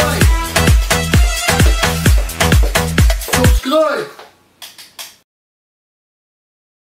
boy.